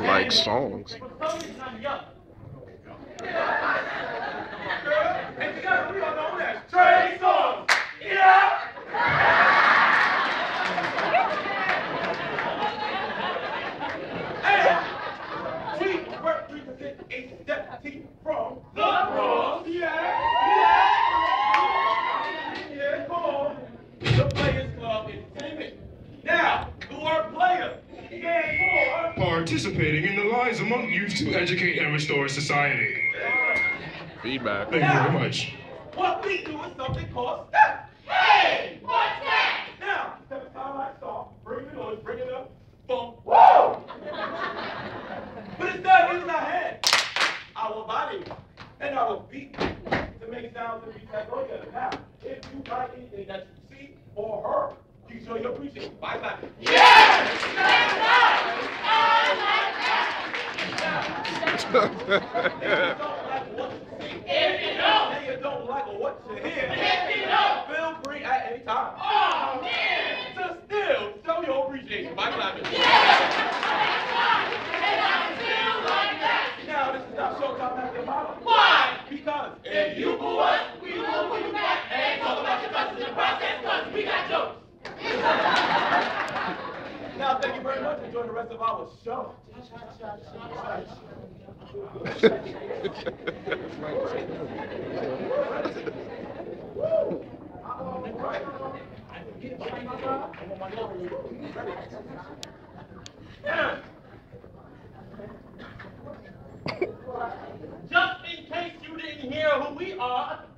like songs. Trey Songz. Yeah. And we represent a deputy from the Bronx. Yeah. Yeah. Yeah, come on. The Players Club Entertainment. Now, who are players? Stand for. Participating in the lives among youth to educate and restore society. Feedback. Thank you very much. What we do is something called step. Hey, what's that? Now, step aside like song. Bring the noise, bring it up. Boom. Woo! but instead of using our hands, our body, and our feet to make sounds and beats that go together. Now, if you like anything that you see or heard, you show your appreciation by clapping. Yes! That's right! If you don't, and you don't like what you hear, if you don't, feel free at any time. Oh man! To still show your appreciation by clapping. Now this is not showtime at the bottom. Why? Because if you boo us, we will boo you back and talk about your customers in the process because we got jokes. now thank you Enjoy the rest of our show. Just in case you didn't hear who we are.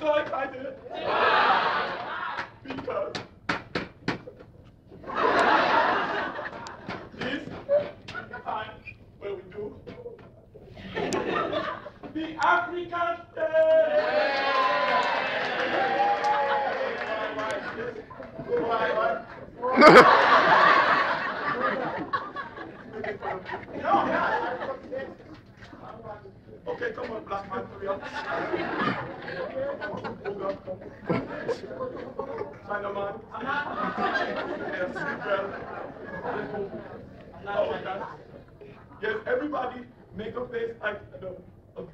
So excited. Because this is the time where we do the African Okay, come on, black man, hurry up. China man. Yes. Yes, everybody make a face like a, a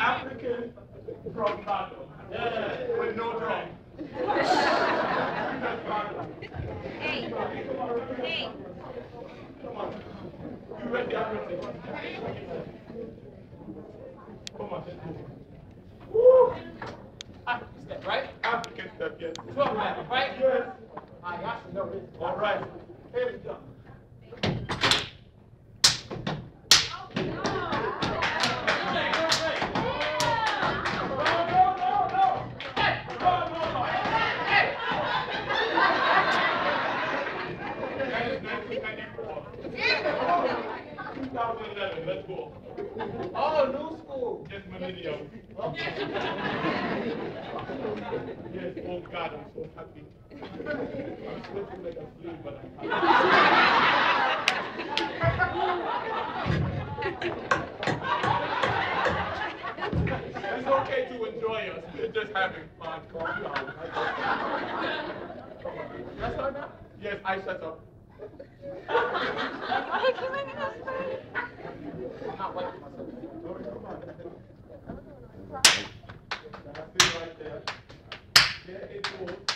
African drum battle with no drum. Hey, hey. Come on. You ready, African? Come on, sweating like but I'm. It's okay to enjoy us. We're just having fun. Come on. That's all now? Yes, I shut up. Hey, can we get this thing? I'm not waiting myself. Lord, come on. Oh, That's it right there. Yeah, it goes.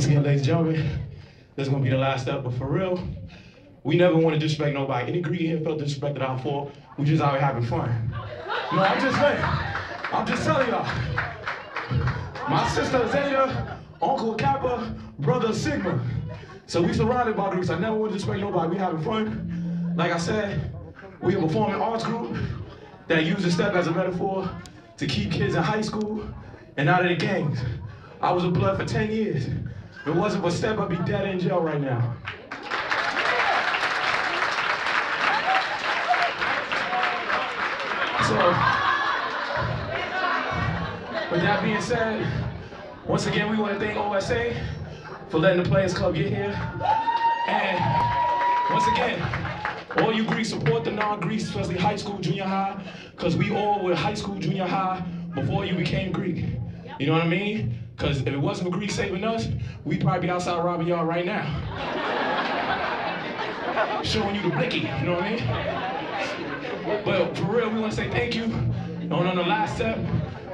Once again, ladies and gentlemen, this is gonna be the last step, but for real, we never want to disrespect nobody. Any Greek here felt disrespected out for, we just out here having fun. No, I'm just saying. I'm just telling y'all. My sister Zeta, Uncle Kappa, brother Sigma. So we surrounded by Greeks. I never want to disrespect nobody. We having fun. Like I said, we a performing arts group that uses step as a metaphor to keep kids in high school and out of the gangs. I was a blood for 10 years. If it wasn't for step, I'd be dead in jail right now. So, with that being said, once again, we want to thank OSA for letting the Players Club get here. And once again, all you Greeks support the non-Greeks, especially high school, junior high, because we all were high school, junior high before you became Greek. You know what I mean? Because if it wasn't for Greeks saving us, we'd probably be outside robbing y'all right now. Showing you the blicky, you know what I mean? But for real, we want to say thank you. And on the last step,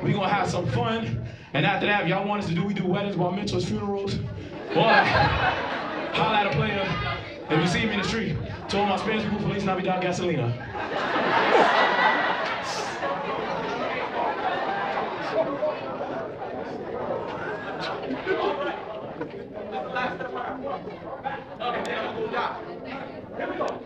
we gonna have some fun. And after that, if y'all want us to do, we do weddings, bar mitzvahs, funerals. Boy, holla at a player. If you see him in the street, him my Spanish people, Feliz Navidad Gasolina. Okay, now we'll go down. Here we go.